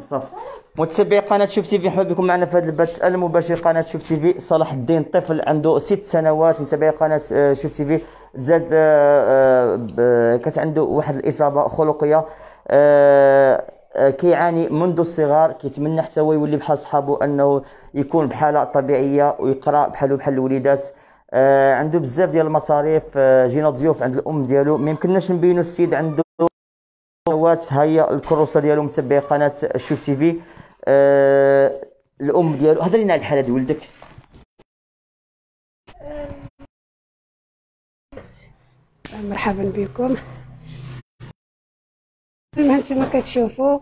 صافي. متابعي قناه شوف تي في مرحبا بكم معنا في هذا البث المباشر. قناة شوف تي في صلاح الدين طفل عنده ست سنوات. متابعي قناة آه، شوف تي في. زاد آه، آه، كانت عنده واحد الإصابة خلقية. كيعاني منذ الصغر. كيتمنى حتى هو يولي بحال صحابه أنه يكون بحالة طبيعية ويقرأ بحالو بحال الوليدات. عنده بزاف ديال المصاريف. جينا ضيوف عند الأم ديالو. ما يمكنناش نبينوا السيد عنده ها هي الكروسه ديالو متبعي قناة شوف تي في. آه الأم ديالو هضر لنا على الحالة ديال ولدك؟ مرحبا بكم. كما انتما كتشوفوا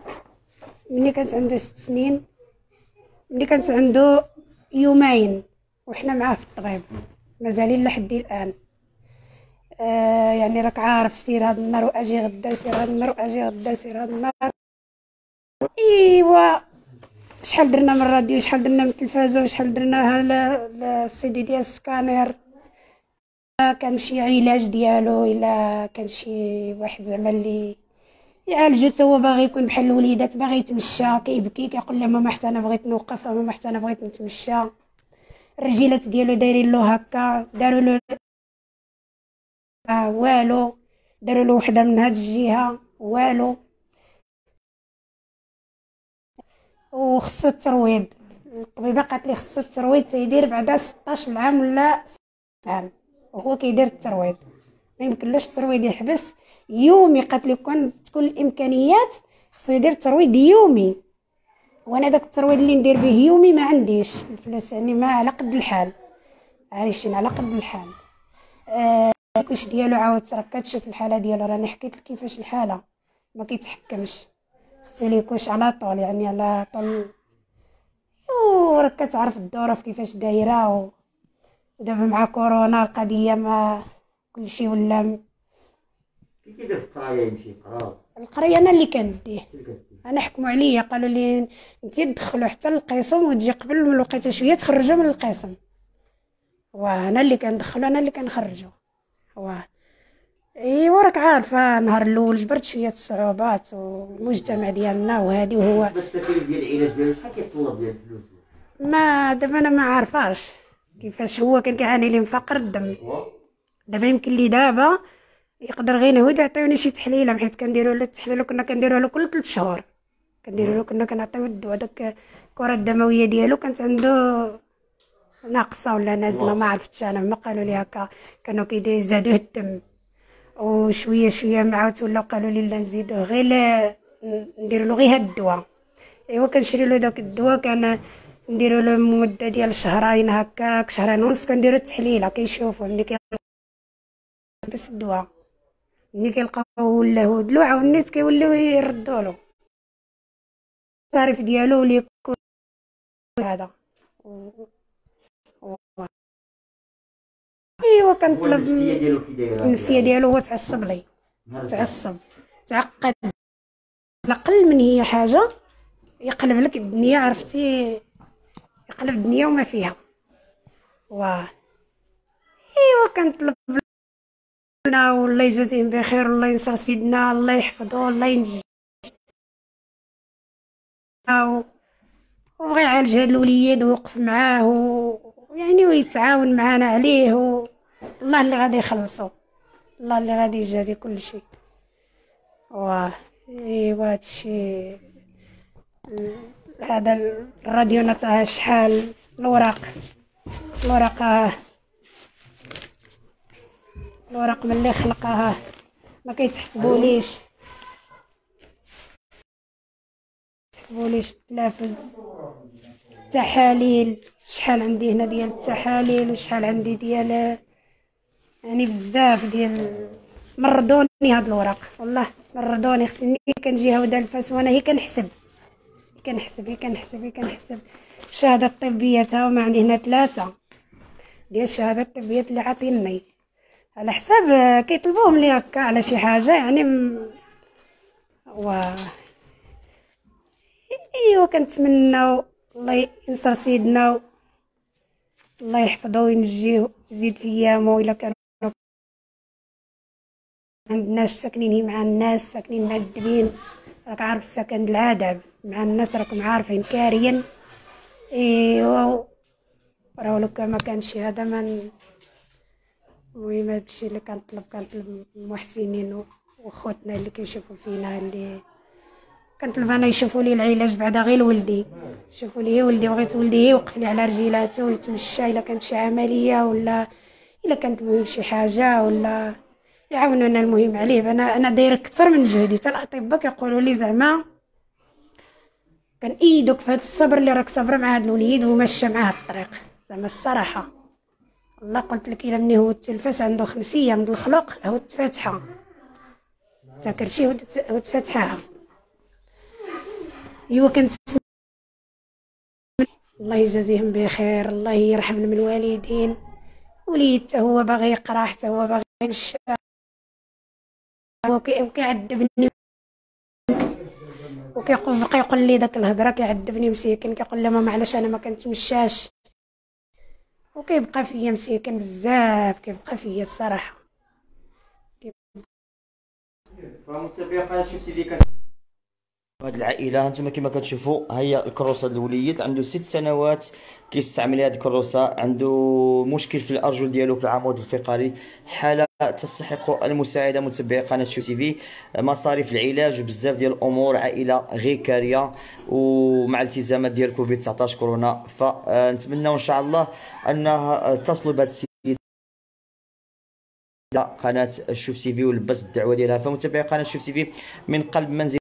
ملي كانت عنده ست سنين ملي كانت عنده يومين وحنا معاه في الطبيب. مازالين لحد الآن. آه يعني راك عارف سير هاد النهار واجي غدا سير هاد النهار واجي غدا سير هاد النهار. إيوا. شحال درنا من الراديو شحال درنا من التلفازه وشحال درناها للسي دي ديال السكانير كان شي علاج ديالو إلا كان شي واحد زعما اللي يعالجو تا هو باغي يكون بحال الوليدات باغي يتمشى كيبكي كيقول لها ماما حتى أنا بغيت نوقف ماما حتى أنا بغيت نتمشى. الرجيلات ديالو دايرين له هكا داروا له آه والو. داروا له وحده من هاد الجهة. والو. وخصو الترويض. الطبيبة قالت لي خصو الترويض تيدير بعدا 16 عام ولا 6 عام. وهو كيدير الترويض. ما يمكنلوش الترويض يحبس يومي. قالت لي كون تكون الإمكانيات خصو يدير الترويض يومي. وأنا داك الترويض اللي ندير به يومي ما عنديش. الفلوس يعني ما على قد الحال. عايشين على قد الحال. آه كلشي ديالو عاود راه كتشوف الحالة ديالو؟ راني حكيت لك كيفاش الحالة. ما كيتحكمش. خصو ليكوش على طول يعني على طول. وراك كتعرف الظروف كيفاش دايرة و... ودابا مع كورونا القضية ما كلشي ولا كيدير في القراية يمشي يقرا؟ القريه أنا اللي كنديه. أنا حكموا عليا قالوا لي أنت تدخلوا حتى للقسم وتجي قبل من الوقيتة شوية تخرجوا من القسم. وأنا اللي كندخلو أنا اللي كنخرجو واه. ايوا راك عارفه النهار الأول جبرت شوية الصعوبات والمجتمع ديالنا وهادي وهو ديال العلاج ديالو شحال كيطلب ديال الفلوس؟ ما دابا أنا ما عارفاش كيفاش هو كان كيعاني لي من فقر الدم. دابا يمكن لي دابا يقدر غير هو يعطيوني شي تحليله حيت كنديروا له التحليله كنا كنديروا له كل 3 شهور. كنديروا له كنا كنعطيو الدواء داك الكره الدموية ديالو كانت عنده ناقصة ولا نازلة؟ ما عرفتش أنا. ما قالوا لي هكا. كانوا كيدير يزادوه الدم وشوية شوية معاود ولاو قالوا لي لا نزيدوه غير نديروا له غير هاد الدواء. أيوا كنشري له داك الدواء. كان نديروا له مدة ديال شهرين هكاك شهرين ونص كنديروا التحليله كيشوفوا ملي كي بس الدواء. ملي كيلقاو ولا هو دلوع عاونيت كيوليو يردوا له. التعريف ديالو اللي يكون هذا. ايوا كنطلب النفسيه ديالو كي دايرة النفسيه ديالو هو تعصب لي. نهار تعصب. تعقد. أقل من هي حاجة يقلب لك الدنيا عرفتي؟ يقلب الدنيا وما فيها. واه ايوا كنطلب لنا والله يجازيهم بخير والله ينصر سيدنا الله يحفظه الله ينجي وبغى يعالج هاد الوليد ويوقف معاه ويعني ويتعاون معانا عليه و... الله اللي غادي يخلصو. الله اللي غادي يجازي كل شيء. واه إيوا هادشي هذا الراديو نتاع شحال؟ الوراق. الوراق. الوراق ملي خلقها. ما كيتحسبوليش. تحسبوليش التلافز التحاليل. شحال عندي هنا ديال التحاليل وشحال عندي ديال يعني بزاف ديال مردوني هاد الوراق والله مردوني خصني كنجي هاودا الفاس وأنا هي كنحسب. كنحسب هي كنحسب هي كنحسب. الشهادة الطبية تا هما عندي هنا ثلاثة. ديال الشهادات الطبية اللي عاطيني على حساب آه، كيطلبوهم لي هكا على شي حاجة يعني م... و إيوا كنتمناو الله ينصر سيدنا الله يحفظه وينجيه يزيد في أيامه الا كان عند الناس ساكنين مع الناس ساكنين معذبين راك عارف السكن العذاب مع الناس راكم عارفين كاريا ايوا راهو لو كان ما كانش هذا من المهم هادشي اللي كنطلب كنطلب المحسنين و- وخوتنا اللي كيشوفوا فينا اللي كنطلب أنا يشوفوا لي العلاج بعدا غير ولدي. شوفوا لي ولدي بغيت ولدي يوقف لي على رجيلاته ويتمشى إلا كانت شي عملية ولا إلا كانت مهم شي حاجة ولا يعاونونا المهم عليه. أنا أنا دايره أكثر من جهدي. حتى الأطباء كيقولوا لي زعما كان إيدك في هذا الصبر اللي راك صابره مع هذا الوليد وماشيه معاه الطريق. زعما الصراحة. الله قلت لك إلا مني هو التلفاز عنده خمسيه من الخلق هو التفاتحة. تذكر شي؟ هو تفاتحها ايوا كنت الله يجازيهم بخير الله يرحمنا من الوالدين. وليد هو باغي يقرأ حتى هو باغي وكي- وكيعذبني وكيقول بقى يقول لي داك الهضره كيعذبني مسكين كيقول لي ماما علاش أنا ما كنتمشاش وكيبقى فيا مسكين بزاف كيبقى فيا الصراحة. شوف سي في كان هاد العائلة هانتوما كما كتشوفوا هي الكروسة الوليد عنده ست سنوات كيستعمل هاد الكروسة عنده مشكل في الأرجل ديالو في العمود الفقري حالة تستحق المساعدة متابعي قناه شو تي في. مصاريف العلاج وبزاف ديال الأمور عائلة غير كاريه ومع الالتزامات ديال كوفيد 19 كورونا. فنتمنى إن شاء الله انها تصلوا السيد قناة شوف تي في ولبس الدعوة ديالها. فمتابعي قناه شوف تي في من قلب منزل